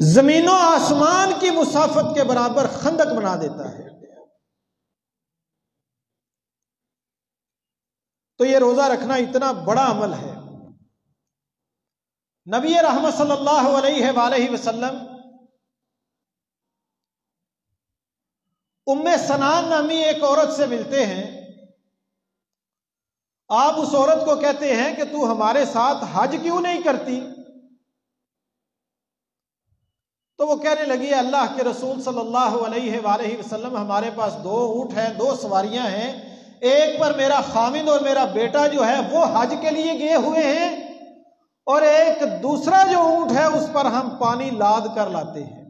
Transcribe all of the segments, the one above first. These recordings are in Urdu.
زمین و آسمان کی مسافت کے برابر خندق بنا دیتا ہے۔ تو یہ روزہ رکھنا اتنا بڑا عمل ہے۔ نبی رحمت صلی اللہ علیہ وآلہ وسلم ام سنان نامی ایک عورت سے ملتے ہیں۔ آپ اس عورت کو کہتے ہیں کہ تو ہمارے ساتھ حج کیوں نہیں کرتی؟ تو وہ کہنے لگی اللہ کے رسول صلی اللہ علیہ وآلہ وسلم، ہمارے پاس دو اونٹ ہیں، دو سواریاں ہیں۔ ایک پر میرا خامد اور میرا بیٹا جو ہے، وہ حج کے لیے گئے ہوئے ہیں۔ اور ایک دوسرا جو اونٹ ہے، اس پر ہم پانی لاد کر لاتے ہیں۔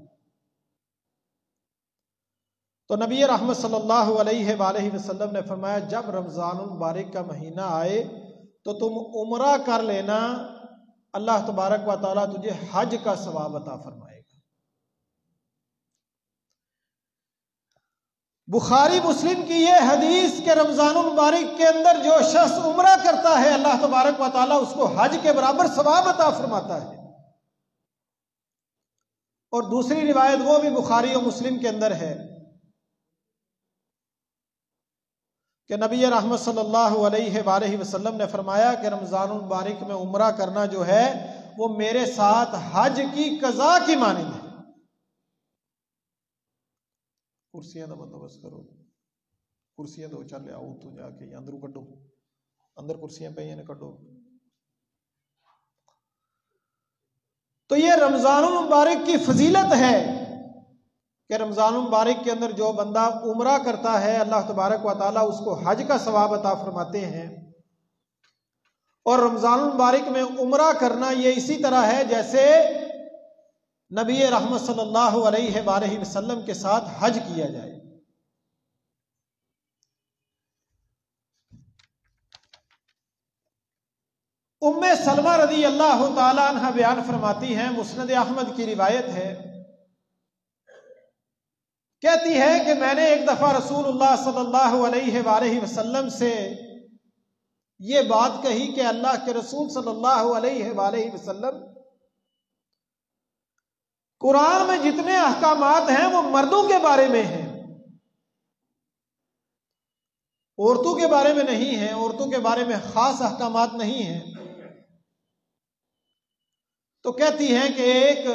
تو نبی رحمت صلی اللہ علیہ وآلہ وسلم نے فرمایا، جب رمضان المبارک کا مہینہ آئے، تو تم عمرہ کر لینا۔ اللہ تبارک و تعالیٰ تجھے حج کا ثواب عطا فرمائے گا بخاری مسلم کی یہ حدیث کے رمضان المبارک کے اندر جو شخص عمرہ کرتا ہے، اللہ تبارک و تعالیٰ اس کو حج کے برابر ثواب عطا فرماتا ہے۔ اور دوسری روایت وہ بھی بخاری و مسلم کے اندر ہے کہ نبی رحمت صلی اللہ علیہ وآلہ وسلم نے فرمایا کہ رمضان المبارک میں عمرہ کرنا جو ہے، وہ میرے ساتھ حج کی قضا کی مانند ہے۔ کرسیاں کا بندوبست کرو کرسیاں دو چل آؤ تو جا کے اندروں کڈو اندر کرسیاں پہ کڈو تو یہ رمضان المبارک کی فضیلت ہے کہ رمضان المبارک کے اندر جو بندہ عمرہ کرتا ہے اللہ تبارک و تعالیٰ اس کو حج کا ثواب عطا فرماتے ہیں اور رمضان المبارک میں عمرہ کرنا یہ اسی طرح ہے جیسے نبی رحمت صلی اللہ علیہ وآلہ وسلم کے ساتھ حج کیا جائے۔ ام سلمہ رضی اللہ تعالیٰ عنہ بیان فرماتی ہیں، مسند احمد کی روایت ہے۔ کہتی ہے کہ میں نے ایک دفعہ رسول اللہ صلی اللہ علیہ وآلہ وسلم سے یہ بات کہی کہ اللہ کے رسول صلی اللہ علیہ وآلہ وسلم قرآن میں جتنے احکامات ہیں وہ مردوں کے بارے میں ہیں۔ عورتوں کے بارے میں نہیں ہیں، عورتوں کے بارے میں خاص احکامات نہیں ہیں۔ تو کہتی ہیں کہ ایک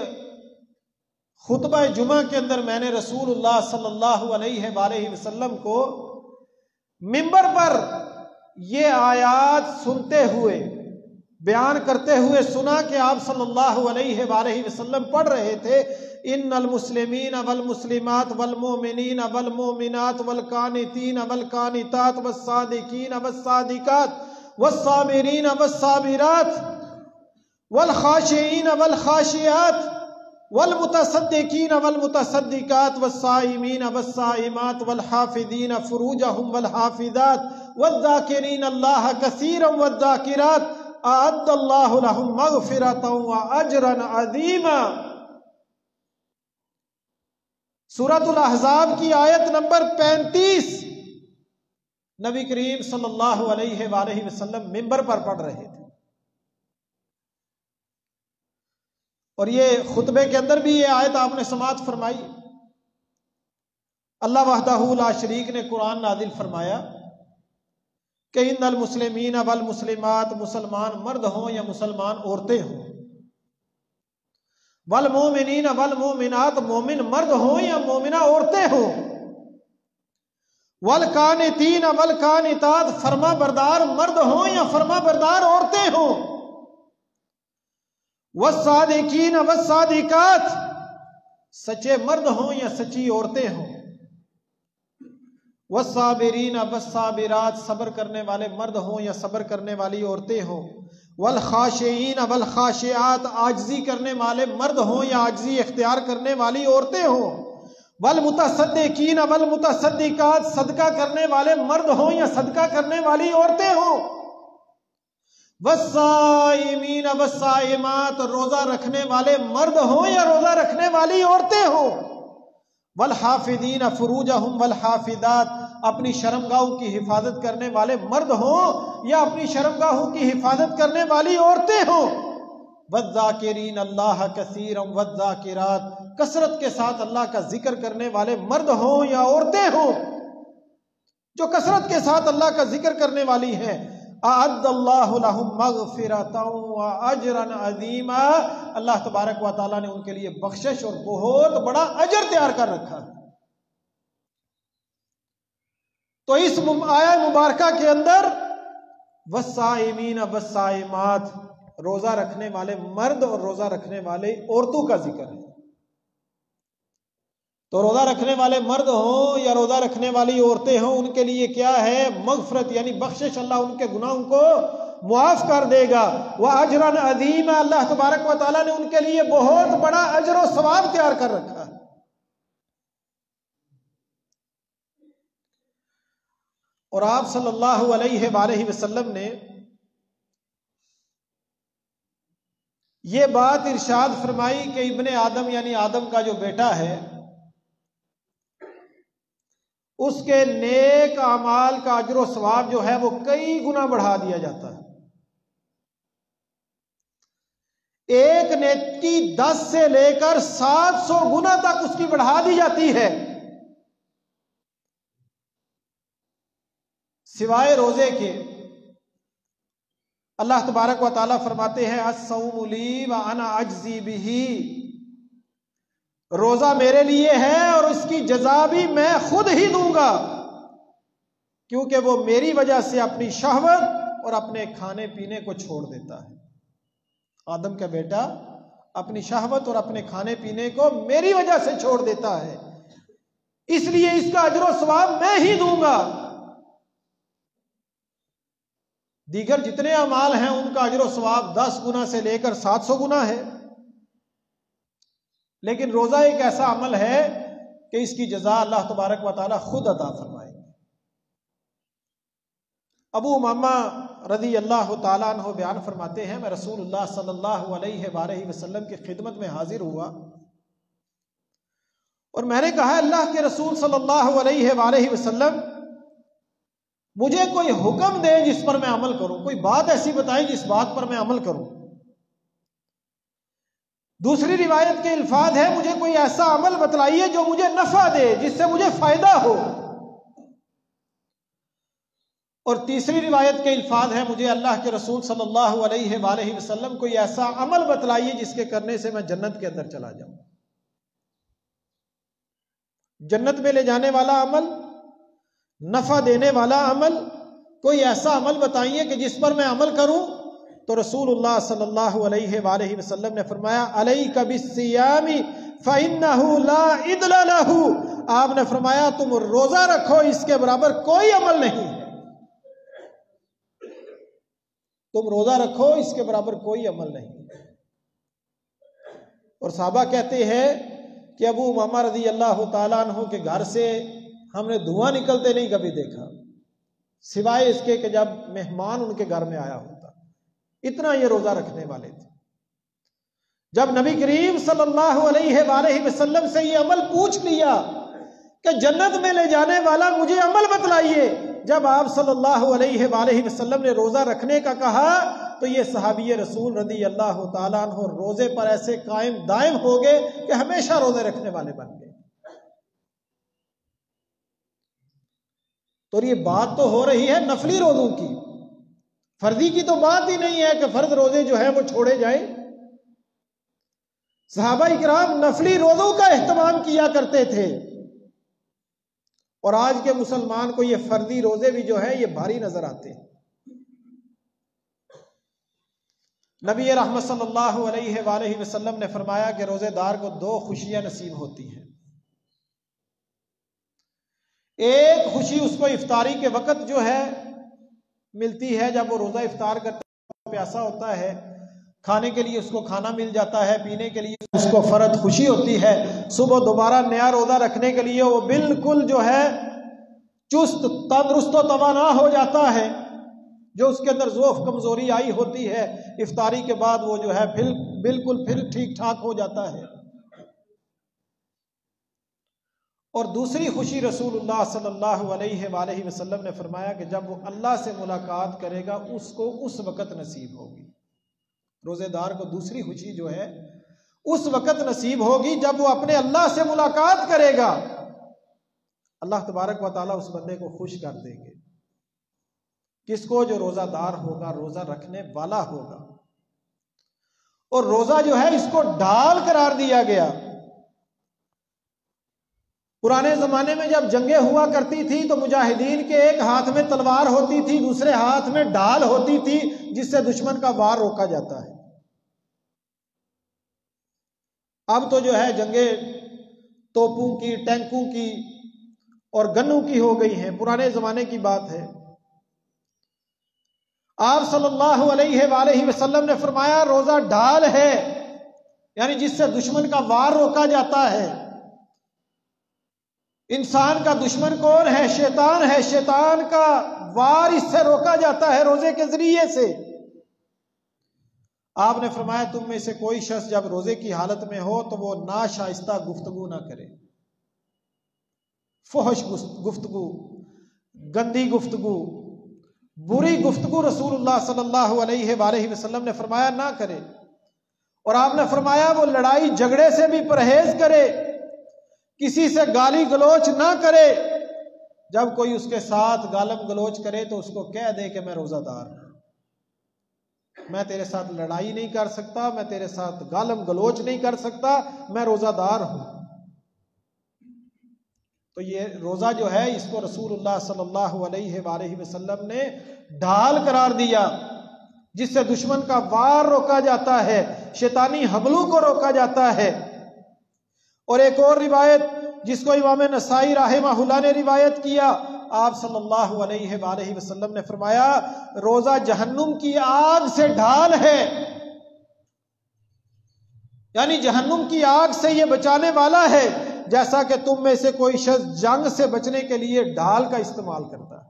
خطبہ جمعہ کے اندر میں نے رسول اللہ صلی اللہ علیہ وآلہ وسلم کو ممبر پر یہ آیات سنتے ہوئے بیان کرتے ہوئے سنا کہ آپ صلی اللہ علیہ وآلہ وسلم پڑھ رہے تھے، ان المسلمین والمسلمات والمومنین والمومنات والقانتین والقانتات والصادقین والصادقات والصابرین والصابرات والخاشعین والخاشعات والمتصدقین والمتصدقات والصائمین والصائمات والحافظین فروجہم والحافظات والذاکرین اللہ کثیرا والذاکرات اعد اللہ لهم مغفرتا و اجرا عظیما سورة الاحزاب کی آیت نمبر پینتیس نبی کریم صلی اللہ علیہ وآلہ وسلم ممبر پر پڑھ رہے تھے۔ اور یہ خطبے کے اندر بھی یہ آیت آپ نے سماعت فرمائی۔ اللہ وحدہ لا شریک نے قرآن نادل فرمایا۔ کہ ان المسلمین والمسلمات مسلمان مرد ہوں یا مسلمان عورتیں ہوں؟ والمومنین والمومنات مومن مرد ہوں یا مومنہ عورتیں ہوں؟ والقانتین والقانتات فرما بردار مرد ہوں یا فرما بردار عورتیں ہوں؟ والصادقین والصادقات، سچے مرد ہوں یا سچی عورتیں ہوں؟ والصابرین، والصابرات، صبر کرنے والے مرد ہوں یا صبر کرنے والی عورتیں ہوں. والخاشعین، والخاشعات آجزی کرنے والے مرد ہوں یا آجزی اختیار کرنے والی عورتیں ہوں. والمتصدقین، والمتصدقات، صدقہ کرنے والے مرد ہوں یا صدقہ کرنے والی عورتیں ہوں. والصائمین، والصائمات، روزہ رکھنے والے مرد ہوں یا روزہ رکھنے والی عورتیں ہوں. والحافظین فروجہم والحافظات، اپنی شرمگاہوں کی حفاظت کرنے والے مرد ہوں یا اپنی شرمگاہوں کی حفاظت کرنے والی عورتیں ہوں؟ ذاکرین اللہ کثیر ذاکرات کثرت کے ساتھ اللہ کا ذکر کرنے والے مرد ہوں یا عورتیں ہوں؟ جو کثرت کے ساتھ اللہ کا ذکر کرنے والی ہیں اعد اللہ لهم مغفرتا و اجرا عظیما۔ اللہ تبارک و تعالی نے ان کے لیے بخشش اور بہت بڑا اجر تیار کر رکھا۔ ہے تو اس آیا مبارکہ کے اندر وسائمین وسائمات روزہ رکھنے والے مرد اور روزہ رکھنے والے عورتوں کا ذکر ہے۔ تو روزہ رکھنے والے مرد ہوں یا روزہ رکھنے والی عورتیں ہوں، ان کے لیے کیا ہے؟ مغفرت یعنی بخشش اللہ ان کے گناہوں کو معاف کر دے گا۔ وہ اجرن عظیم اللہ تبارک و تعالیٰ نے ان کے لیے بہت بڑا اجر و ثواب تیار کر رکھا۔ ہے اور آپ صلی اللہ علیہ وآلہ وسلم نے یہ بات ارشاد فرمائی کہ ابن آدم یعنی آدم کا جو بیٹا ہے اس کے نیک اعمال کا اجر و ثواب جو ہے وہ کئی گنا بڑھا دیا جاتا ہے۔ ایک نیکی دس سے لے کر سات سو گنا تک اس کی بڑھا دی جاتی ہے۔ سوائے روزے کے، اللہ تبارک و تعالیٰ فرماتے ہیں انا اجزی بھی روزہ میرے لیے ہے اور اس کی جزا بھی میں خود ہی دوں گا۔ کیونکہ وہ میری وجہ سے اپنی شہوت اور اپنے کھانے پینے کو چھوڑ دیتا ہے۔ آدم کا بیٹا اپنی شہوت اور اپنے کھانے پینے کو میری وجہ سے چھوڑ دیتا ہے۔ اس لیے اس کا اجر و ثواب میں ہی دوں گا۔ دیگر جتنے اعمال ہیں ان کا اجر و ثواب دس گنا سے لے کر سات سو گنا ہے۔ لیکن روزہ ایک ایسا عمل ہے کہ اس کی جزا اللہ تبارک و تعالی خود عطا فرمائے گی۔ ابو ماما رضی اللہ تعالیٰ عنہ بیان فرماتے ہیں، میں رسول اللہ صلی اللہ علیہ وآلہ وسلم کی خدمت میں حاضر ہوا اور میں نے کہا، اللہ کے رسول صلی اللہ علیہ وآلہ وسلم، مجھے کوئی حکم دے جس پر میں عمل کروں، کوئی بات ایسی بتائیں جس بات پر میں عمل کروں۔ دوسری روایت کے الفاظ ہے مجھے کوئی ایسا عمل بتلائیے جو مجھے نفع دے، جس سے مجھے فائدہ ہو۔ اور تیسری روایت کے الفاظ ہے مجھے اللہ کے رسول صلی اللہ علیہ وآلہ وسلم کوئی ایسا عمل بتلائیے جس کے کرنے سے میں جنت کے اندر چلا جاؤں۔ جنت میں لے جانے والا عمل، نفع دینے والا عمل، کوئی ایسا عمل بتائیے کہ جس پر میں عمل کروں تو رسول اللہ صلی اللہ علیہ وآلہ وسلم نے فرمایا علیہ کبھی سیامی آپ نے فرمایا، تم روزہ رکھو، اس کے برابر کوئی عمل نہیں۔ تم روزہ رکھو، اس کے برابر کوئی عمل نہیں۔ اور صحابہ کہتے ہیں کہ ابو محمد رضی اللہ تعالیٰ عنہ کے گھر سے ہم نے دھواں نکلتے نہیں کبھی دیکھا۔ سوائے اس کے کہ جب مہمان ان کے گھر میں آیا ہوتا اتنا یہ روزہ رکھنے والے تھے۔ جب نبی کریم صلی اللہ علیہ وآلہ وسلم سے یہ عمل پوچھ لیا کہ جنت میں لے جانے والا مجھے عمل بتلائیے، جب آپ صلی اللہ علیہ وآلہ وسلم نے روزہ رکھنے کا کہا تو یہ صحابی رسول رضی اللہ تعالیٰ عنہ روزے پر ایسے قائم دائم ہو گئے کہ ہمیشہ روزے رکھنے والے بن گئے۔ تو یہ بات تو ہو رہی ہے نفلی روزوں کی۔ فرضی کی تو بات ہی نہیں ہے کہ فرض روزے جو ہے وہ چھوڑے جائیں۔ صحابہ اکرام نفلی روزوں کا اہتمام کیا کرتے تھے۔ اور آج کے مسلمان کو یہ فردی روزے بھی جو ہے یہ بھاری نظر آتے ہیں۔ نبی رحمت صلی اللہ علیہ وآلہ وسلم نے فرمایا کہ روزے دار کو دو خوشیاں نصیب ہوتی ہیں۔ ایک خوشی اس کو افطاری کے وقت جو ہے ملتی ہے، جب وہ روزہ افطار کرتا پیاسا ہوتا ہے، کھانے کے لیے اس کو کھانا مل جاتا ہے، پینے کے لیے اس کو فرد خوشی ہوتی ہے، صبح دوبارہ نیا روزہ رکھنے کے لیے وہ بالکل جو ہے چست، تندرست و توانا ہو جاتا ہے، جو اس کے اندر ذوف کمزوری آئی ہوتی ہے، افطاری کے بعد وہ جو ہے پھر بالکل پھر ٹھیک ٹھاک ہو جاتا ہے۔ اور دوسری خوشی رسول اللہ صلی اللہ علیہ وآلہ وسلم نے فرمایا کہ جب وہ اللہ سے ملاقات کرے گا، اس کو اس وقت نصیب ہوگی۔ روزے دار کو دوسری خوشی جو ہے، اس وقت نصیب ہوگی جب وہ اپنے اللہ سے ملاقات کرے گا۔ اللہ تبارک و تعالیٰ اس بندے کو خوش کر دیں گے۔ کس کو؟ جو روزہ دار ہوگا، روزہ رکھنے والا ہوگا۔ اور روزہ جو ہے، اس کو ڈال قرار دیا گیا۔ پرانے زمانے میں جب جنگیں ہوا کرتی تھی تو مجاہدین کے ایک ہاتھ میں تلوار ہوتی تھی، دوسرے ہاتھ میں ڈال ہوتی تھی، جس سے دشمن کا وار روکا جاتا ہے۔ اب تو جو ہے جنگیں توپوں کی، ٹینکوں کی اور گنوں کی ہو گئی ہیں۔ پرانے زمانے کی بات ہے۔ آپ صلی اللہ علیہ وآلہ وسلم نے فرمایا، روزہ ڈال ہے یعنی جس سے دشمن کا وار روکا جاتا ہے۔ انسان کا دشمن کون ہے؟ شیطان ہے۔ شیطان کا وار اس سے روکا جاتا ہے روزے کے ذریعے سے۔ آپ نے فرمایا، تم میں سے کوئی شخص جب روزے کی حالت میں ہو تو وہ ناشائستہ گفتگو نہ کرے۔ فحش گفتگو، گندی گفتگو، بری گفتگو رسول اللہ صلی اللہ علیہ وآلہ وسلم نے فرمایا نہ کرے۔ اور آپ نے فرمایا، وہ لڑائی جھگڑے سے بھی پرہیز کرے۔ کسی سے گالی گلوچ نہ کرے۔ جب کوئی اس کے ساتھ گالم گلوچ کرے تو اس کو کہہ دے کہ میں روزہ دار ہوں۔ میں تیرے ساتھ لڑائی نہیں کر سکتا، میں تیرے ساتھ گالم گلوچ نہیں کر سکتا، میں روزہ دار ہوں۔ تو یہ روزہ جو ہے، اس کو رسول اللہ صلی اللہ علیہ وآلہ وسلم نے ڈھال قرار دیا، جس سے دشمن کا وار روکا جاتا ہے، شیطانی حملوں کو روکا جاتا ہے۔ اور ایک اور روایت جس کو امام نسائی رحمہ اللہ نے روایت کیا، آپ صلی اللہ علیہ وآلہ وسلم نے فرمایا، روزہ جہنم کی آگ سے ڈھال ہے۔ یعنی جہنم کی آگ سے یہ بچانے والا ہے، جیسا کہ تم میں سے کوئی شخص جنگ سے بچنے کے لیے ڈھال کا استعمال کرتا ہے۔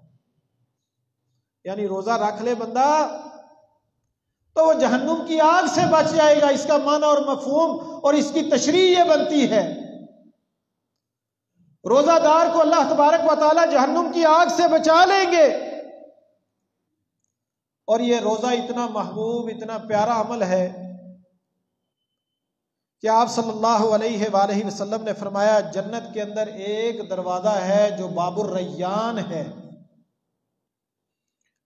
یعنی روزہ رکھ لے بندہ تو وہ جہنم کی آگ سے بچ جائے گا، اس کا معنی اور مفہوم اور اس کی تشریح یہ بنتی ہے۔ روزہ دار کو اللہ تبارک و تعالی جہنم کی آگ سے بچا لیں گے۔ اور یہ روزہ اتنا محبوب، اتنا پیارا عمل ہے کہ آپ صلی اللہ علیہ وآلہ وسلم نے فرمایا، جنت کے اندر ایک دروازہ ہے جو باب الریان ہے،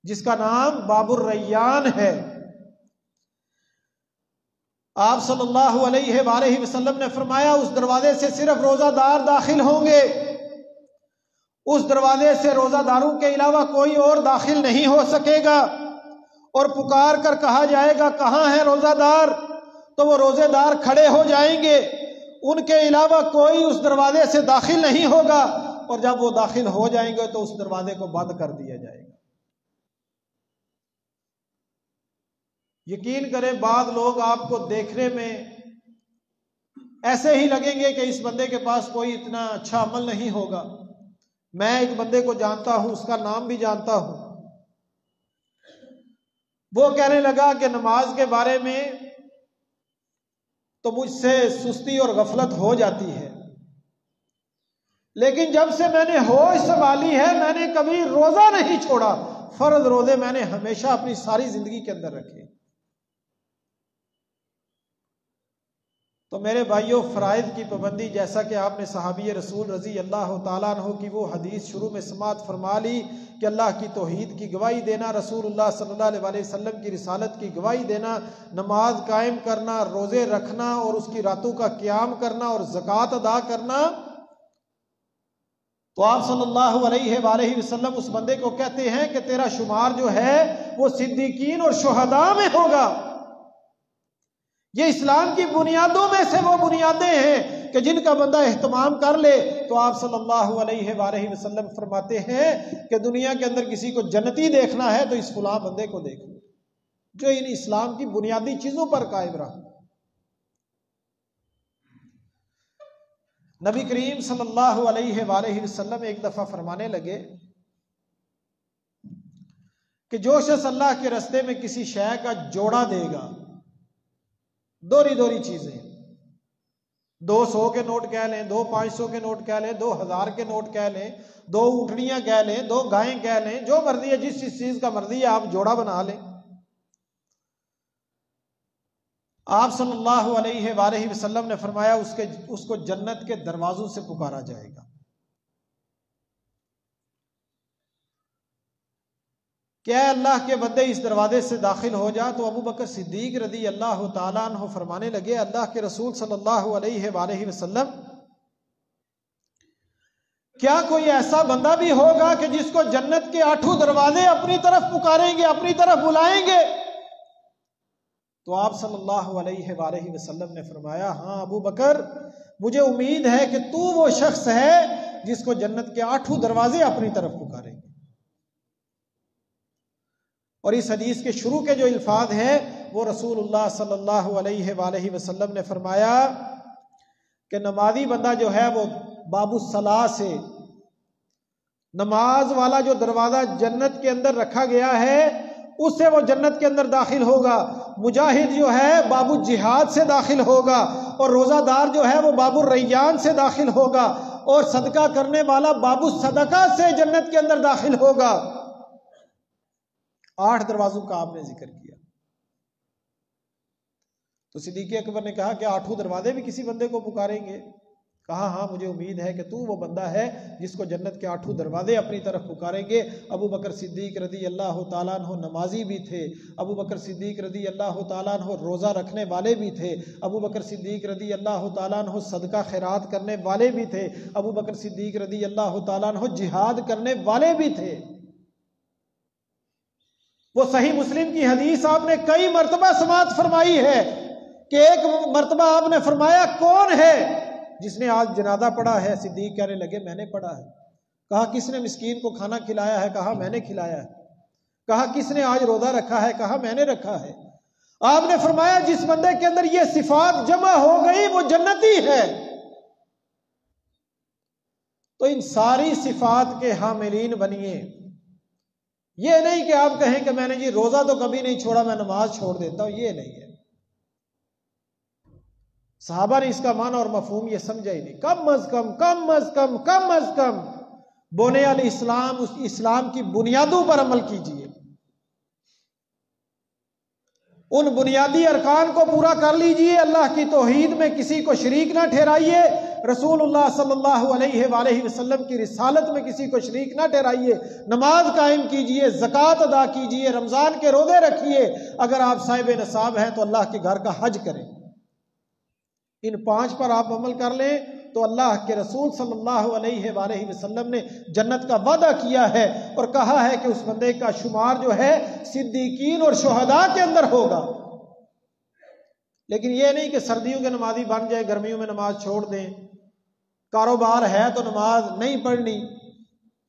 جس کا نام باب الریان ہے۔ آپ صلی اللہ علیہ وآلہ وسلم نے فرمایا، اس دروازے سے صرف روزہ دار داخل ہوں گے۔ اس دروازے سے روزہ داروں کے علاوہ کوئی اور داخل نہیں ہو سکے گا۔ اور پکار کر کہا جائے گا، کہاں ہے روزہ دار تو وہ روزے دار کھڑے ہو جائیں گے۔ ان کے علاوہ کوئی اس دروازے سے داخل نہیں ہوگا۔ اور جب وہ داخل ہو جائیں گے تو اس دروازے کو بند کر دیا جائے گا۔ یقین کریں بعض لوگ آپ کو دیکھنے میں ایسے ہی لگیں گے کہ اس بندے کے پاس کوئی اتنا اچھا عمل نہیں ہوگا۔ میں ایک بندے کو جانتا ہوں، اس کا نام بھی جانتا ہوں۔ وہ کہنے لگا کہ نماز کے بارے میں تو مجھ سے سستی اور غفلت ہو جاتی ہے۔ لیکن جب سے میں نے ہوش سنبھالی ہے، میں نے کبھی روزہ نہیں چھوڑا۔ فرض روزے میں نے ہمیشہ اپنی ساری زندگی کے اندر رکھے۔ تو میرے بھائیوں فرائض کی پابندی جیسا کہ آپ نے صحابی رسول رضی اللہ تعالیٰ عنہ کی وہ حدیث شروع میں سماعت فرما لی کہ اللہ کی توحید کی گواہی دینا، رسول اللہ صلی اللہ علیہ وسلم کی رسالت کی گواہی دینا، نماز قائم کرنا، روزے رکھنا اور اس کی راتوں کا قیام کرنا اور زکوٰۃ ادا کرنا۔ تو آپ صلی اللہ علیہ وآلہ وسلم اس بندے کو کہتے ہیں کہ تیرا شمار جو ہے وہ صدیقین اور شہداء میں ہوگا۔ یہ اسلام کی بنیادوں میں سے وہ بنیادیں ہیں کہ جن کا بندہ اہتمام کر لے تو آپ صلی اللہ علیہ وآلہ وسلم فرماتے ہیں کہ دنیا کے اندر کسی کو جنتی دیکھنا ہے تو اس فلاں بندے کو دیکھ جو ان اسلام کی بنیادی چیزوں پر قائم رہا۔ نبی کریم صلی اللہ علیہ وآلہ وسلم ایک دفعہ فرمانے لگے کہ جو شخص اللہ کے رستے میں کسی شے کا جوڑا دے گا۔ دوری دوری چیزیں۔ دو سو کے نوٹ کہہ لیں، دو پانچ سو کے نوٹ کہہ لیں، دو ہزار کے نوٹ کہہ لیں، دو اٹھڑیاں کہہ لیں، دو گائیں کہہ لیں، جو مرضی ہے جس چیز کا مرضی ہے، آپ جوڑا بنا لیں۔ آپ صلی اللہ علیہ وآلہ وسلم نے فرمایا، اس کے، اس کو جنت کے دروازوں سے پکارا جائے گا۔ کیا اللہ کے بندے اس دروازے سے داخل ہو جا تو ابو بکر صدیق رضی اللہ تعالیٰ عنہ فرمانے لگے، اللہ کے رسول صلی اللہ علیہ وآلہ وسلم، کیا کوئی ایسا بندہ بھی ہوگا کہ جس کو جنت کے آٹھوں دروازے اپنی طرف پکاریں گے، اپنی طرف بلائیں گے؟ تو آپ صلی اللہ علیہ وآلہ وسلم نے فرمایا ہاں ابو بکر، مجھے امید ہے کہ تو وہ شخص ہے جس کو جنت کے آٹھوں دروازے اپنی طرف پکاریں گے۔ اور اس حدیث کے شروع کے جو الفاظ ہیں، وہ رسول اللہ صلی اللہ علیہ وآلہ وسلم نے فرمایا کہ نمازی بندہ جو ہے، وہ باب الصلاح سے نماز والا جو دروازہ جنت کے اندر رکھا گیا ہے، اس سے وہ جنت کے اندر داخل ہوگا۔ مجاہد جو ہے، باب الجہاد سے داخل ہوگا اور روزہ دار جو ہے، وہ باب الریان سے داخل ہوگا اور صدقہ کرنے والا باب الصدقہ سے جنت کے اندر داخل ہوگا۔ آٹھ دروازوں کا آپ نے ذکر کیا۔ تو صدیقی اکبر نے کہا کہ آٹھوں دروازے بھی کسی بندے کو پکاریں گے۔ کہا ہاں مجھے امید ہے کہ تو وہ بندہ ہے جس کو جنت کے آٹھوں دروازے اپنی طرف پکاریں گے۔ ابو بکر صدیق رضی اللہ تعالیٰ عنہ نمازی بھی تھے۔ ابو بکر صدیق رضی اللہ تعالیٰ عنہ روزہ رکھنے والے بھی تھے۔ ابو بکر صدیق رضی اللہ تعالیٰ عنہ صدقہ خیرات کرنے والے بھی تھے۔ ابو بکر صدیق رضی اللہ تعالیٰ عنہ جہاد کرنے والے بھی تھے۔ وہ صحیح مسلم کی حدیث آپ نے کئی مرتبہ سماعت فرمائی ہے کہ ایک مرتبہ آپ نے فرمایا کون ہے جس نے آج جنازہ پڑھا ہے، صدیق کہنے لگے، میں نے پڑھا ہے۔ کہا، کس نے مسکین کو کھانا کھلایا ہے؟ کہا، میں نے کھلایا ہے۔ کہا، کس نے آج روزہ رکھا ہے؟ کہا، میں نے رکھا ہے۔ آپ نے فرمایا، جس بندے کے اندر یہ صفات جمع ہو گئی، وہ جنتی ہے۔ تو ان ساری صفات کے حاملین بنیے۔ یہ نہیں کہ آپ کہیں کہ میں نے جی روزہ تو کبھی نہیں چھوڑا، میں نماز چھوڑ دیتا ہوں، یہ نہیں ہے۔ صحابہ نے اس کا معنی اور مفہوم یہ سمجھا ہی نہیں۔ کم از کم کم از کم کم از کم بونے علیہ اسلام، اس اسلام کی بنیادوں پر عمل کیجیے ان بنیادی ارکان کو پورا کر لیجیے۔ اللہ کی توحید میں کسی کو شریک نہ ٹھہرائیے۔ رسول اللہ صلی اللہ علیہ وآلہ وسلم کی رسالت میں کسی کو شریک نہ ٹھہرائیے۔ نماز قائم کیجیے، زکوٰۃ ادا کیجیے، رمضان کے روزے رکھیے۔ اگر آپ صاحب نصاب ہیں تو اللہ کے گھر کا حج کریں۔ ان پانچ پر آپ عمل کر لیں۔ تو اللہ کے رسول صلی اللہ علیہ وآلہ وسلم نے جنت کا وعدہ کیا ہے اور کہا ہے کہ اس بندے کا شمار جو ہے صدیقین اور شہداء کے اندر ہوگا۔ لیکن یہ نہیں کہ سردیوں کے نمازی بن جائے گرمیوں میں نماز چھوڑ دیں۔ کاروبار ہے تو نماز نہیں پڑھنی۔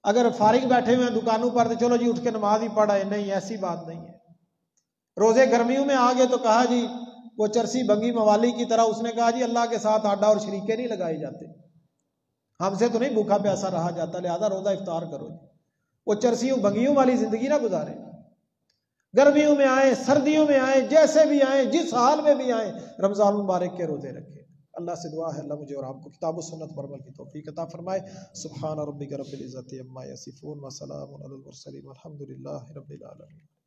اگر فارغ بیٹھے ہوئے ہیں دکانوں پر تو چلو جی اٹھ کے نماز ہی پڑھا نہیں، ایسی بات نہیں ہے۔ روزے گرمیوں میں آگے تو کہا جی وہ چرسی بنگی موالی کی طرح اس نے کہا جی اللہ کے ساتھ آڈا اور شریکے نہیں لگائے جاتے۔ ہم سے تو نہیں بھوکا پیاسا رہا جاتا، لہذا روزہ افطار کرو جی۔ وہ چرسیوں، بنگیوں والی زندگی نہ گزارے۔ گرمیوں میں آئیں، سردیوں میں آئیں، جیسے بھی آئیں، جس حال میں بھی آئیں، رمضان مبارک کے روزے رکھے اللہ سے دعا ہے، اللہ مجھے اور آپ کو کتاب و سنت پر عمل کی توفیق عطا فرمائے۔ سبحان ربک رب العزت عما یصفون و سلام علی المرسلین والحمد للہ رب العالمین۔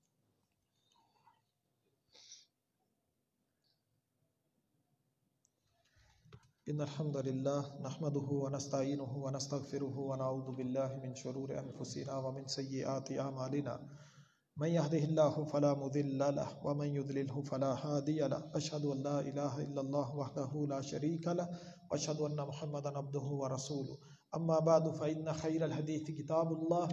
إن الحمد لله نحمده ونستعينه ونستغفره ونعوذ بالله من شرور أنفسنا ومن سيئات أعمالنا. من يهده الله فلا مذل له ومن يذلله فلا هادي له. أشهد أن لا إله إلا الله وحده لا شريك له وأشهد أن محمدا عبده ورسوله. أما بعد فإن خير الحديث كتاب الله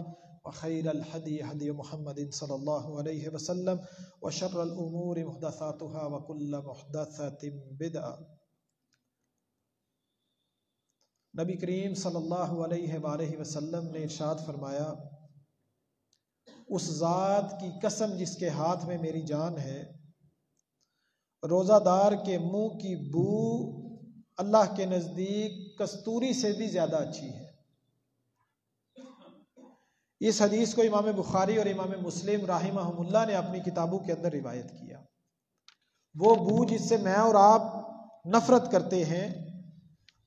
وخير الهدي هدي محمد صلى الله عليه وسلم وشر الأمور محدثاتها وكل محدثة بدعة. نبی کریم صلی اللہ علیہ وآلہ وسلم نے ارشاد فرمایا، اس ذات کی قسم جس کے ہاتھ میں میری جان ہے روزہ دار کے منہ کی بو اللہ کے نزدیک کستوری سے بھی زیادہ اچھی ہے۔ اس حدیث کو امام بخاری اور امام مسلم رحمہ اللہ نے اپنی کتابوں کے اندر روایت کیا۔ وہ بو جس سے میں اور آپ نفرت کرتے ہیں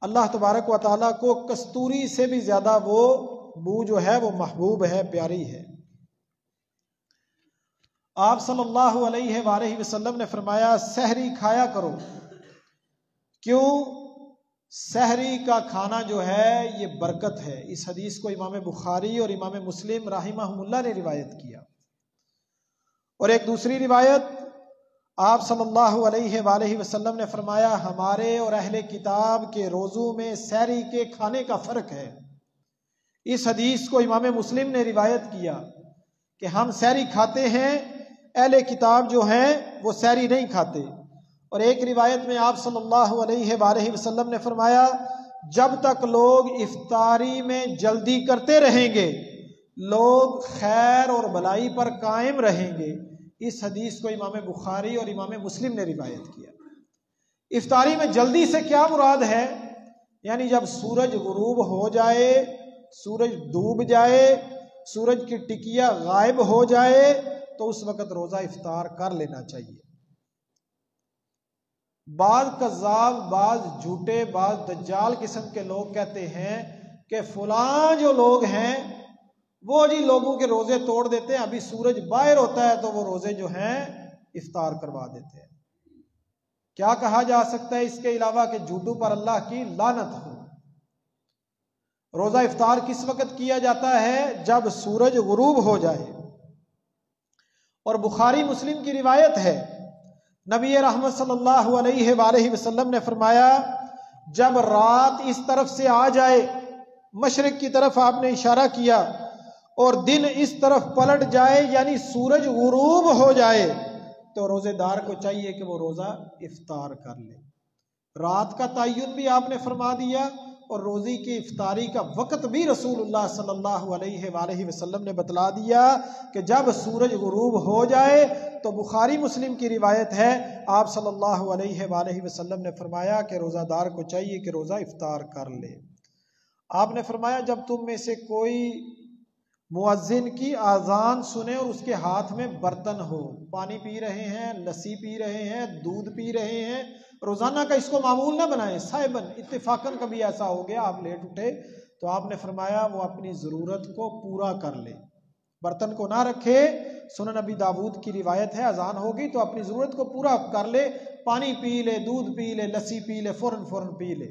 اللہ تبارک و تعالیٰ کو کستوری سے بھی زیادہ وہ بو جو ہے وہ محبوب ہے، پیاری ہے۔ آپ صلی اللہ علیہ وآلہ وسلم نے فرمایا، سحری کھایا کرو۔ کیوں؟ سحری کا کھانا جو ہے، یہ برکت ہے۔ اس حدیث کو امام بخاری اور امام مسلم رحمہ اللہ نے روایت کیا۔ اور ایک دوسری روایت آپ صلی اللہ علیہ وآلہ وسلم نے فرمایا، ہمارے اور اہل کتاب کے روزوں میں سحری کے کھانے کا فرق ہے۔ اس حدیث کو امام مسلم نے روایت کیا کہ ہم سحری کھاتے ہیں، اہل کتاب جو ہیں وہ سحری نہیں کھاتے۔ اور ایک روایت میں آپ صلی اللہ علیہ وآلہ وسلم نے فرمایا، جب تک لوگ افطاری میں جلدی کرتے رہیں گے، لوگ خیر اور بلائی پر قائم رہیں گے۔ اس حدیث کو امام بخاری اور امام مسلم نے روایت کیا۔ افطاری میں جلدی سے کیا مراد ہے؟ یعنی جب سورج غروب ہو جائے، سورج ڈوب جائے، سورج کی ٹکیا غائب ہو جائے، تو اس وقت روزہ افطار کر لینا چاہیے۔ بعض کذاب بعض جھوٹے، بعض دجال قسم کے لوگ کہتے ہیں کہ فلاں جو لوگ ہیں وہ جی لوگوں کے روزے توڑ دیتے ہیں، ابھی سورج باہر ہوتا ہے تو وہ روزے جو ہیں افطار کروا دیتے ہیں۔ کیا کہا جا سکتا ہے اس کے علاوہ کہ جھوٹو پر اللہ کی لانت ہو؟ روزہ افطار کس وقت کیا جاتا ہے؟ جب سورج غروب ہو جائے۔ اور بخاری مسلم کی روایت ہے، نبی رحمت صلی اللہ علیہ وآلہ وسلم نے فرمایا، جب رات اس طرف سے آ جائے، مشرق کی طرف آپ نے اشارہ کیا اور دن اس طرف پلٹ جائے یعنی سورج غروب ہو جائے، تو روزے دار کو چاہیے کہ وہ روزہ افطار کر لے۔ رات کا تعین بھی آپ نے فرما دیا اور روزی کی افطاری کا وقت بھی رسول اللہ صلی اللہ علیہ وآلہ وسلم نے بتلا دیا کہ جب سورج غروب ہو جائے، تو بخاری مسلم کی روایت ہے، آپ صلی اللہ علیہ وآلہ وسلم نے فرمایا کہ روزہ دار کو چاہیے کہ روزہ افطار کر لے۔ آپ نے فرمایا جب تم میں سے کوئی مؤذن کی آزان سنے اور اس کے ہاتھ میں برتن ہو۔ پانی پی رہے ہیں، لسی پی رہے ہیں، دودھ پی رہے ہیں۔ روزانہ کا اس کو معمول نہ بنائیں۔ صاحبن اتفاقاً کبھی ایسا ہو گیا، آپ لیٹ اٹھے تو آپ نے فرمایا وہ اپنی ضرورت کو پورا کر لے۔ برتن کو نہ رکھے۔ سنن نبی داود کی روایت ہے، اذان ہوگی تو اپنی ضرورت کو پورا کر لے۔ پانی پی لے، دودھ پی لے، لسی پی لے، فوراً فوراً پی لے۔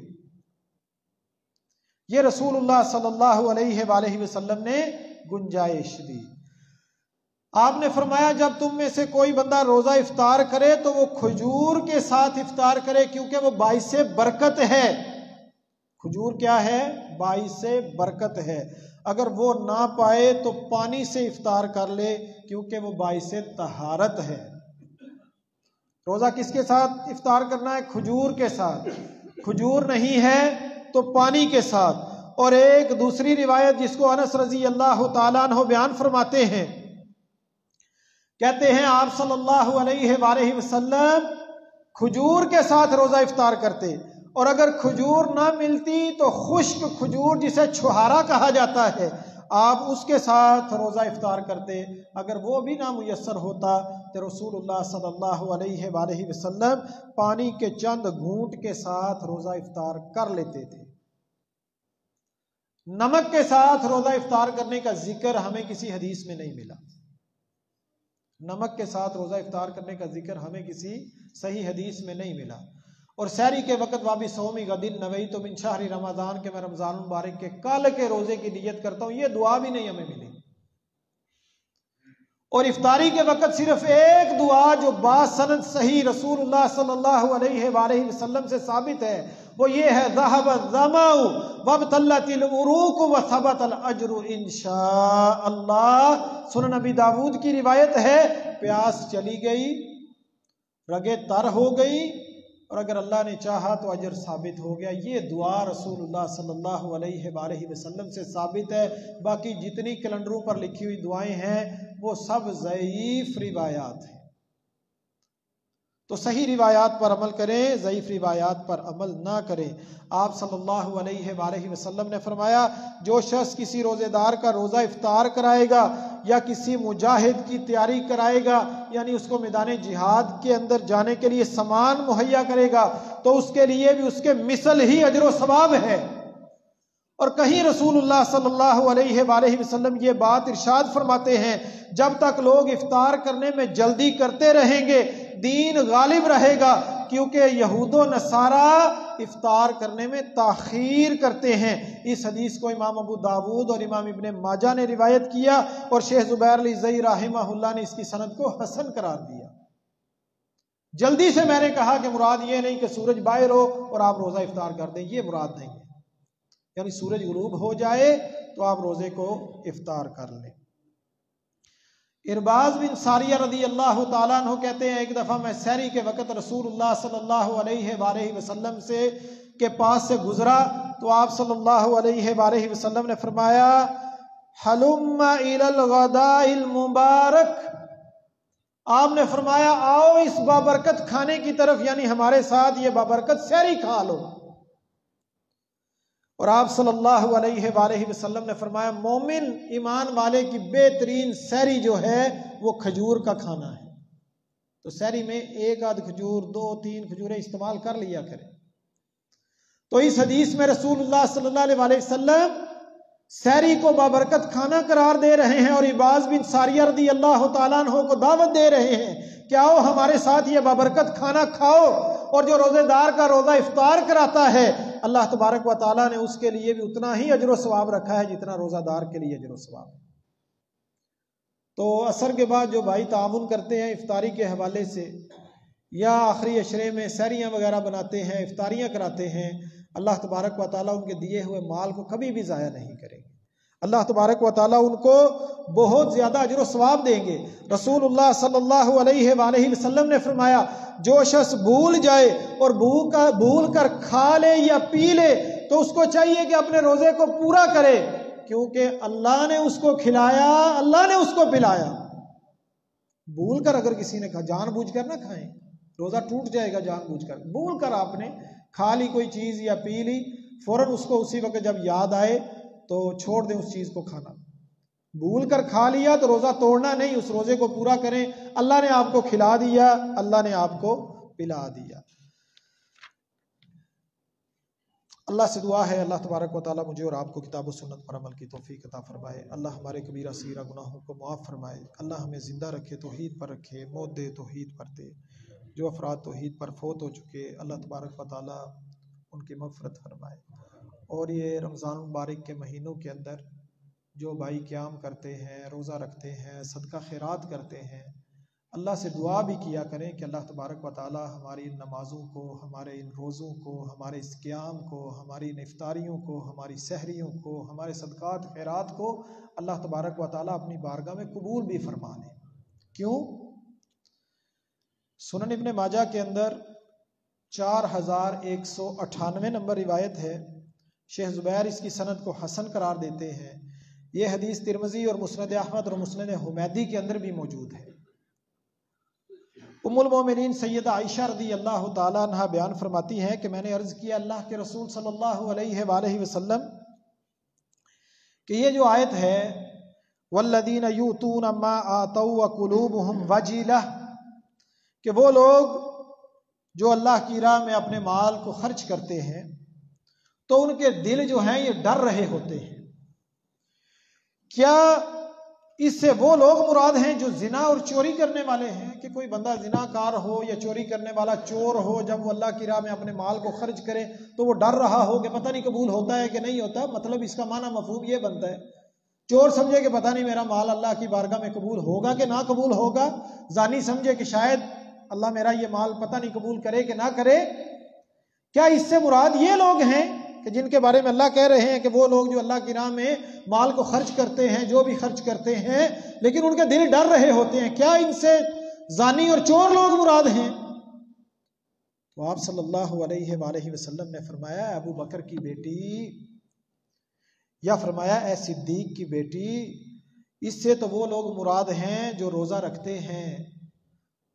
یہ رسول اللہ صلی اللہ علیہ وآلہ وسلم نے گنجائش دی۔ آپ نے فرمایا، جب تم میں سے کوئی بندہ روزہ افطار کرے تو وہ کھجور کے ساتھ افطار کرے، کیونکہ وہ باعث برکت ہے۔ کھجور کیا ہے؟ باعث برکت ہے۔ اگر وہ نہ پائے تو پانی سے افطار کر لے، کیونکہ وہ باعث تہارت ہے۔ روزہ کس کے ساتھ افطار کرنا ہے؟ کھجور کے ساتھ۔ کھجور نہیں ہے تو پانی کے ساتھ۔ اور ایک دوسری روایت جس کو انس رضی اللہ تعالیٰ عنہ بیان فرماتے ہیں۔ کہتے ہیں آپ صلی اللہ علیہ وآلہ وسلم کھجور کے ساتھ روزہ افطار کرتے، اور اگر کھجور نہ ملتی تو خشک کھجور جسے چھہارا کہا جاتا ہے، آپ اس کے ساتھ روزہ افطار کرتے۔ اگر وہ بھی نہ میسر ہوتا تو رسول اللہ صلی اللہ علیہ وآلہ وسلم پانی کے چند گھونٹ کے ساتھ روزہ افطار کر لیتے تھے۔ نمک کے ساتھ روزہ افطار کرنے کا ذکر ہمیں کسی حدیث میں نہیں ملا۔ نمک کے ساتھ روزہ افطار کرنے کا ذکر ہمیں کسی صحیح حدیث میں نہیں ملا۔ اور سحری کے وقت وابی سومی کا دن نوئی تو من شہری رمضان کے میں رمضان المبارک کے کل کے روزے کی نیت کرتا ہوں، یہ دعا بھی نہیں ہمیں ملی۔ اور افطاری کے وقت صرف ایک دعا جو با سند صحیح رسول اللہ صلی اللہ علیہ وآلہ وسلم سے ثابت ہے، وہ یہ ہے، ذہب الزماء وابتلت العروق وثبت الاجر انشاء اللہ۔ سنن نبی داود کی روایت ہے، پیاس چلی گئی، رگے تر ہو گئی، اور اگر اللہ نے چاہا تو اجر ثابت ہو گیا۔ یہ دعا رسول اللہ صلی اللہ علیہ وآلہ وسلم سے ثابت ہے۔ باقی جتنی کیلنڈروں پر لکھی ہوئی دعائیں ہیں وہ سب ضعیف روایات ہیں۔ تو صحیح روایات پر عمل کریں، ضعیف روایات پر عمل نہ کریں۔ آپ صلی اللہ علیہ وآلہ وسلم نے فرمایا، جو شخص کسی روزے دار کا روزہ افطار کرائے گا یا کسی مجاہد کی تیاری کرائے گا یعنی اس کو میدان جہاد کے اندر جانے کے لیے سامان مہیا کرے گا، تو اس کے لیے بھی اس کے مثل ہی اجر و ثواب ہے۔ اور کہیں رسول اللہ صلی اللہ علیہ وآلہ وسلم یہ بات ارشاد فرماتے ہیں، جب تک لوگ افطار کرنے میں جلدی کرتے رہیں گے، دین غالب رہے گا، کیونکہ یہود و نصارہ افطار کرنے میں تاخیر کرتے ہیں۔ اس حدیث کو امام ابو داود اور امام ابن ماجہ نے روایت کیا اور شیخ زبیر علی زئی رحمہ اللہ نے اس کی صنعت کو حسن قرار دیا۔ جلدی سے میں نے کہا کہ مراد یہ نہیں کہ سورج باہر ہو اور آپ روزہ افطار کر دیں، یہ مراد نہیں ہے۔ یعنی سورج غروب ہو جائے تو آپ روزے کو افطار کر لیں۔ ارباز بن ساریہ رضی اللہ تعالیٰ عنہ کہتے ہیں، ایک دفعہ میں سیری کے وقت رسول اللہ صلی اللہ علیہ وآلہ وسلم سے کے پاس سے گزرا تو آپ صلی اللہ علیہ وآلہ وسلم نے فرمایا، حلم الغداء المبارک آپ نے فرمایا، آؤ اس بابرکت کھانے کی طرف یعنی ہمارے ساتھ یہ بابرکت سیری کھا لو اور آپ صلی اللہ علیہ وآلہ وسلم نے فرمایا، مومن ایمان والے کی بہترین سیری جو ہے، وہ کھجور کا کھانا ہے۔ تو سیری میں ایک آدھ کھجور، دو، تین کھجوریں استعمال کر لیا کریں۔ تو اس حدیث میں رسول اللہ صلی اللہ علیہ وآلہ وسلم سیری کو بابرکت کھانا قرار دے رہے ہیں اور عباز بن ساریہ رضی اللہ تعالیٰ عنہ کو دعوت دے رہے ہیں کہ آؤ ہمارے ساتھ یہ بابرکت کھانا کھاؤ۔ اور جو روزے دار کا روزہ افطار کراتا ہے، اللہ تبارک و تعالیٰ نے اس کے لیے بھی اتنا ہی اجر و ثواب رکھا ہے جتنا روزہ دار کے لیے اجر و ثواب۔ تو اثر کے بعد جو بھائی تعاون کرتے ہیں افطاری کے حوالے سے، یا آخری اشرے میں سیریاں وغیرہ بناتے ہیں، افطاریاں کراتے ہیں، اللہ تبارک و تعالیٰ ان کے دیے ہوئے مال کو کبھی بھی ضائع نہیں کریں گے۔ اللہ تبارک و تعالیٰ ان کو بہت زیادہ اجر و ثواب دیں گے۔ رسول اللہ صلی اللہ علیہ وآلہ وسلم نے فرمایا، جو شخص بھول جائے اور بھول کر کھا لے یا پی لے، تو اس کو چاہیے کہ اپنے روزے کو پورا کرے، کیونکہ اللہ نے اس کو کھلایا، اللہ نے اس کو پلایا۔ بھول کر اگر کسی نے کھا، جان بوجھ کر نہ کھائیں۔ روزہ ٹوٹ جائے گا جان بوجھ کر۔ بھول کر آپ نے کھا لی کوئی چیز یا پی لی، فوراً اس کو اسی وقت جب یاد آئے تو چھوڑ دیں اس چیز کو کھانا۔ بھول کر کھا لیا تو روزہ توڑنا نہیں، اس روزے کو پورا کریں۔ اللہ نے آپ کو کھلا دیا، اللہ نے آپ کو پلا دیا۔ اللہ سے دعا ہے، اللہ تبارک و تعالیٰ مجھے اور آپ کو کتاب و سنت پر عمل کی توفیق عطا فرمائے۔ اللہ ہمارے کبیرہ سیرہ گناہوں کو معاف فرمائے۔ اللہ ہمیں زندہ رکھے، توحید پر رکھے، موت دے، توحید پر دے۔ جو افراد توحید پر فوت ہو چکے، اللہ تبارک و تعالیٰ ان کی مغفرت فرمائے۔ اور یہ رمضان مبارک کے مہینوں کے اندر جو بھائی قیام کرتے ہیں، روزہ رکھتے ہیں، صدقہ خیرات کرتے ہیں، اللہ سے دعا بھی کیا کریں کہ اللہ تبارک و تعالی ہماری ان نمازوں کو، ہمارے ان روزوں کو، ہمارے اس قیام کو، ہماری ان افطاریوں کو، ہماری سحریوں کو، ہمارے صدقات، خیرات کو اللہ تبارک و تعالی اپنی بارگاہ میں قبول بھی فرما لیں کیوں؟ سنن ابن ماجہ کے اندر چار ہزار ایک سو اٹھانوے نمبر روایت ہے۔ شیخ زبیر اس کی صنعت کو حسن قرار دیتے ہیں۔ یہ حدیث ترمزی اور مسند احمد اور مسند حمیدی کے اندر بھی موجود ہے۔ ام المومنین سیدہ عائشہ رضی اللہ تعالیٰ عنہ بیان فرماتی ہیں کہ میں نے عرض کیا اللہ کے رسول صلی اللہ علیہ وآلہ وسلم کہ یہ جو آیت ہے والذین یوتون ما آتوا وقلوبهم وجیلہ کہ وہ لوگ جو اللہ کی راہ میں اپنے مال کو خرچ کرتے ہیں تو ان کے دل جو ہیں یہ ڈر رہے ہوتے ہیں۔ کیا اس سے وہ لوگ مراد ہیں جو زنا اور چوری کرنے والے ہیں کہ کوئی بندہ زنا کار ہو یا چوری کرنے والا چور ہو، جب وہ اللہ کی راہ میں اپنے مال کو خرچ کرے تو وہ ڈر رہا ہو کہ پتہ نہیں قبول ہوتا ہے کہ نہیں ہوتا مطلب اس کا معنی مفہوم یہ بنتا ہے۔ چور سمجھے کہ پتہ نہیں میرا مال اللہ کی بارگاہ میں قبول ہوگا کہ نہ قبول ہوگا، زانی سمجھے کہ شاید اللہ میرا یہ مال پتہ نہیں قبول کرے کہ نہ کرے۔ کیا اس سے مراد یہ لوگ ہیں کہ جن کے بارے میں اللہ کہہ رہے ہیں کہ وہ لوگ جو اللہ کی راہ میں مال کو خرچ کرتے ہیں، جو بھی خرچ کرتے ہیں، لیکن ان کے دل ڈر رہے ہوتے ہیں، کیا ان سے زانی اور چور لوگ مراد ہیں؟ تو آپ صلی اللہ علیہ وآلہ وسلم نے فرمایا ابو بکر کی بیٹی، یا فرمایا، اے صدیق کی بیٹی، اس سے تو وہ لوگ مراد ہیں جو روزہ رکھتے ہیں،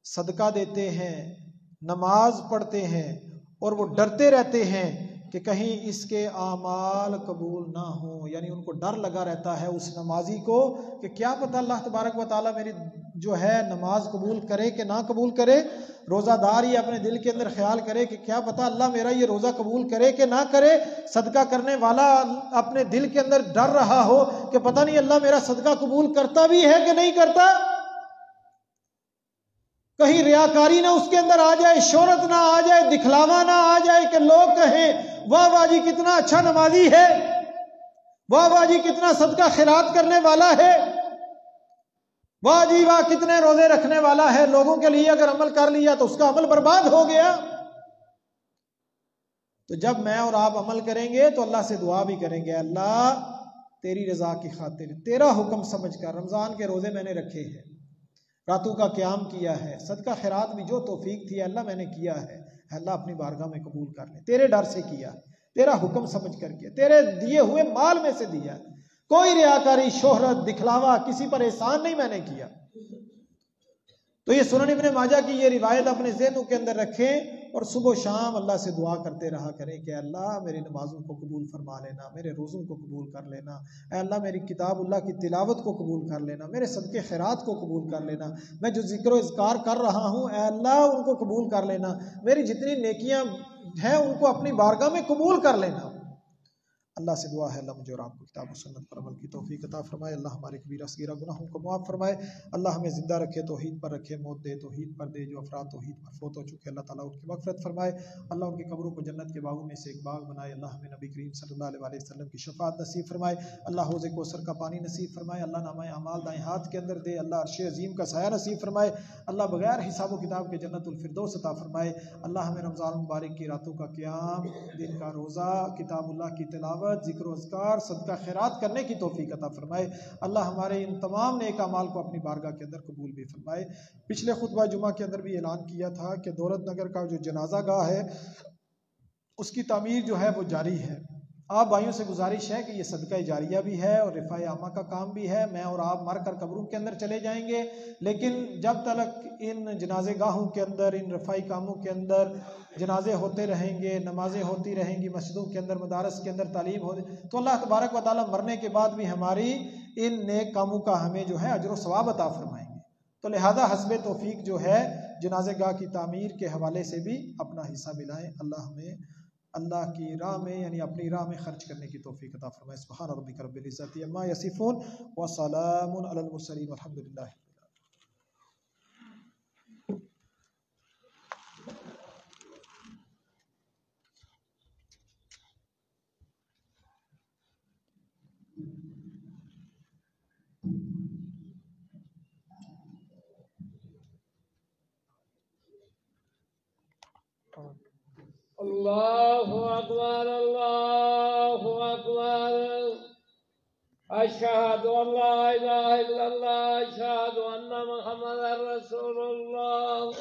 صدقہ دیتے ہیں، نماز پڑھتے ہیں اور وہ ڈرتے رہتے ہیں۔ کہ کہیں اس کے اعمال قبول نہ ہوں یعنی ان کو ڈر لگا رہتا ہے اس نمازی کو کہ کیا پتہ اللہ تبارک و تعالیٰ میری جو ہے نماز قبول کرے کہ نہ قبول کرے روزہ دار ہی اپنے دل کے اندر خیال کرے کہ کیا پتہ اللہ میرا یہ روزہ قبول کرے کہ نہ کرے، صدقہ کرنے والا اپنے دل کے اندر ڈر رہا ہو کہ پتہ نہیں اللہ میرا صدقہ قبول کرتا بھی ہے کہ نہیں کرتا؟ کہیں ریاکاری نہ اس کے اندر آ جائے، شہرت نہ آ جائے، دکھلاوا نہ آ جائے کہ لوگ کہیں واہ واہ جی کتنا اچھا نمازی ہے واہ واہ جی کتنا صدقہ خیرات کرنے والا ہے واہ جی واہ کتنے روزے رکھنے والا ہے لوگوں کے لیے اگر عمل کر لیا تو اس کا عمل برباد ہو گیا تو جب میں اور آپ عمل کریں گے تو اللہ سے دعا بھی کریں گے، اللہ تیری رضا کی خاطر، تیرا حکم سمجھ کر رمضان کے روزے میں نے رکھے ہیں، راتوں کا قیام کیا ہے، صدقہ خیرات بھی جو توفیق تھی اللہ میں نے کیا ہے۔ اللہ اپنی بارگاہ میں قبول کر لے۔ تیرے ڈر سے کیا؟ تیرا حکم سمجھ کر کیا؟ تیرے دیے ہوئے مال میں سے دیا۔ کوئی ریاکاری شہرت، دکھلاوا کسی پر احسان نہیں میں نے کیا۔ تو یہ سنن ابن ماجہ کی یہ روایت اپنے ذہنوں کے اندر رکھیں اور صبح و شام اللہ سے دعا کرتے رہا کریں کہ اللہ میری نمازوں کو قبول فرما لینا، میرے روزوں کو قبول کر لینا، اے اللہ میری کتاب اللہ کی تلاوت کو قبول کر لینا، میرے صدقے خیرات کو قبول کر لینا، میں جو ذکر و اذکار کر رہا ہوں، اے اللہ ان کو قبول کر لینا، میری جتنی نیکیاں ہیں ان کو اپنی بارگاہ میں قبول کر لینا۔ اللہ سے دعا ہے، اللہ مجھے اور آپ کو کتاب و سنت پر عمل کی توفیق عطا فرمائے۔ اللہ ہمارے کبیرہ، صغیرہ گناہوں کو معاف فرمائے۔ اللہ ہمیں زندہ رکھے، توحید پر رکھے، موت دے، توحید پر دے، جو افراد توحید پر فوت ہو چکے، اللہ تعالیٰ ان کی مغفرت فرمائے۔ اللہ ان کی قبروں کو جنت کے باغوں میں سے ایک باغ بنائے۔ اللہ ہمیں نبی کریم صلی اللہ علیہ وسلم کی شفاعت نصیب فرمائے۔ اللہ حوض کوثر کا پانی نصیب فرمائے۔ اللہ نامہ اعمال دائیں ہاتھ کے اندر دے۔ اللہ عرش عظیم کا سایہ نصیب فرمائے۔ اللہ بغیر حساب و کتاب کے جنت الفردوس عطا فرمائے۔ اللہ ہمیں رمضان مبارک کی راتوں کا قیام، دن کا روزہ، کتاب اللہ کی تلاوت ذکر و اذکار، صدقہ، خیرات کرنے کی توفیق عطا فرمائے۔ اللہ ہمارے ان تمام نیک اعمال کو اپنی بارگاہ کے اندر قبول بھی فرمائے۔ پچھلے خطبہ جمعہ کے اندر بھی اعلان کیا تھا کہ دولت نگر کا جو جنازہ گاہ ہے، اس کی تعمیر جو ہے وہ جاری ہے۔ آپ بھائیوں سے گزارش ہے کہ یہ صدقہ جاریہ بھی ہے اور رفاع عامہ کا کام بھی ہے۔ میں اور آپ مر کر قبروں کے اندر چلے جائیں گے، لیکن جب تک ان جنازے گاہوں کے اندر، ان رفائی کاموں کے اندر جنازے ہوتے رہیں گے، نمازیں ہوتی رہیں گی، مسجدوں کے اندر، مدارس کے اندر تعلیم ہوتی تو اللہ تبارک و تعالیٰ مرنے کے بعد بھی ہماری ان نیک کاموں کا ہمیں جو ہے اجر و ثواب عطا فرمائیں گے۔ تو لہذا حسب توفیق جو ہے، جنازے گاہ کی تعمیر کے حوالے سے بھی اپنا حصہ ملائیں۔ اللہ ہمیں اللہ کی راہ میں یعنی اپنی راہ میں خرچ کرنے کی توفیق عطا فرمائے۔ سبحان ربک رب العزت عما یصفون وسلام علی المرسلین والحمد للہ الله أكبر الله أكبر. أشهد أن لا إله إلا الله أشهد أن محمدا رسول الله.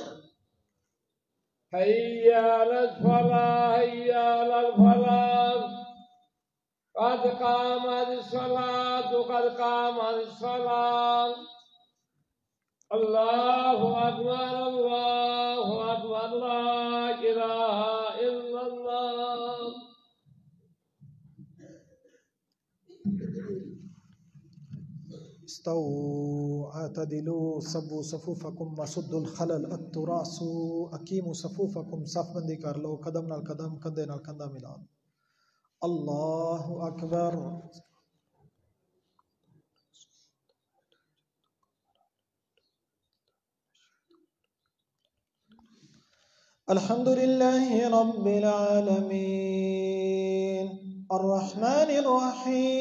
حي على الفلاح حي قد قامت الصلاة قد قامت الصلاة. الله أكبر الله أكبر لا إله إلا الله استووا اعتدلوا سبوا صفوفکم وسدوا الخلل التراسوا اقیموا صفوفکم صف بندی کر لو قدم نال قدم کندھے نال کندھا ملا لو اللہ اکبر الحمد لله رب العالمين. الرحمن الرحيم.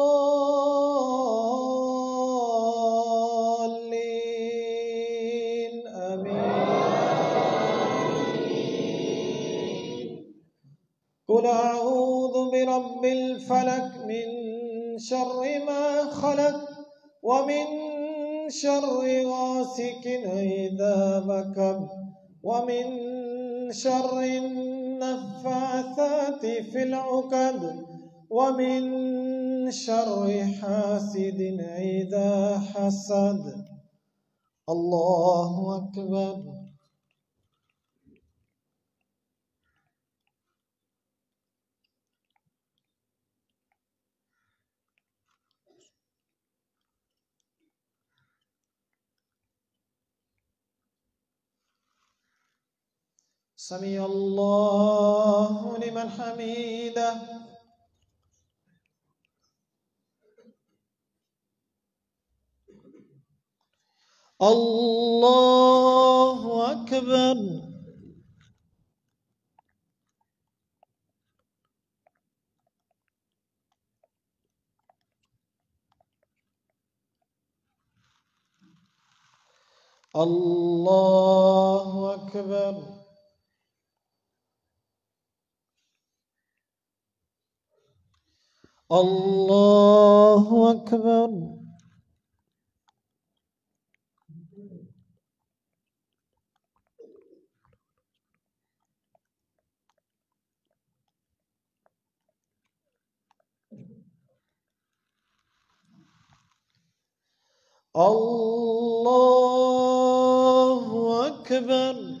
قل أعوذ برب الفلك من شر ما خلق ومن شر غاسق إذا بكب ومن شر النفاثات في العقد ومن شر حاسد إذا حسد. الله أكبر. سمع الله لمن حميده. الله أكبر. الله أكبر. الله أكبر. الله أكبر.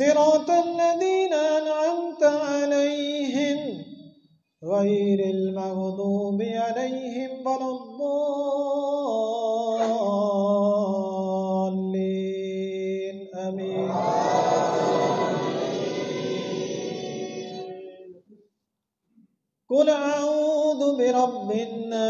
صراط الذين أنعمت عليهم غير المغضوب عليهم ولا الضالين. آمين. قل أعوذ برب الناس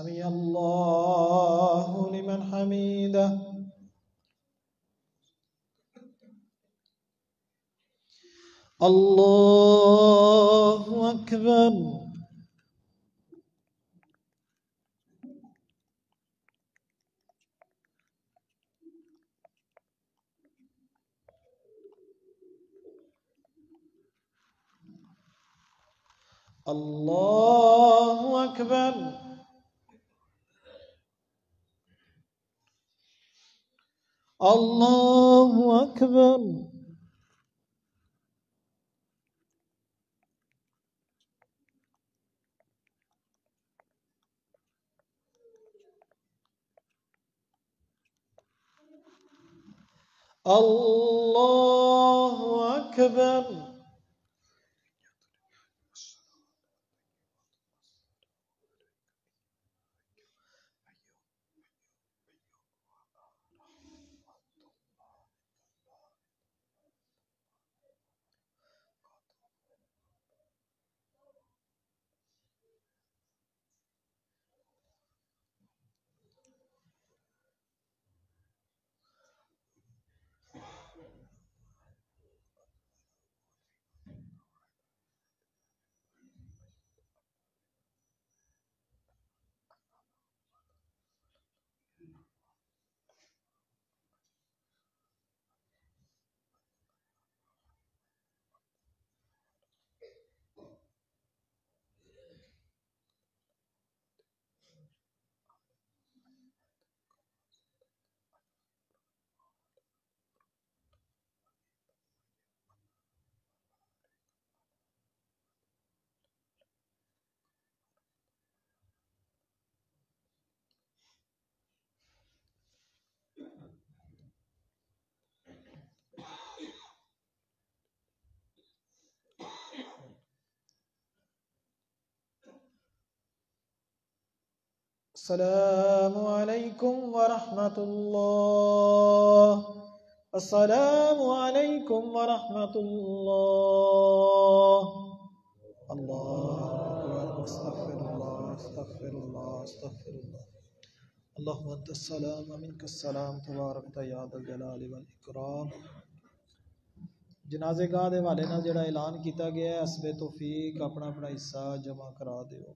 سمع الله لمن حميده الله أكبر. الله أكبر. الله أكبر. الله أكبر. السلام علیکم ورحمۃ اللہ السلام علیکم ورحمۃ اللہ اللہ استغفر اللہ استغفر اللہ استغفر اللہ اللہم انت السلام ومنک السلام. تبارک یا ذا الجلال والاکرام جنازے گاہ دے والے نال جڑا اعلان کیتا گیا ہے حسب توفیق اپنا اپنا حصہ جمع کرا دیو۔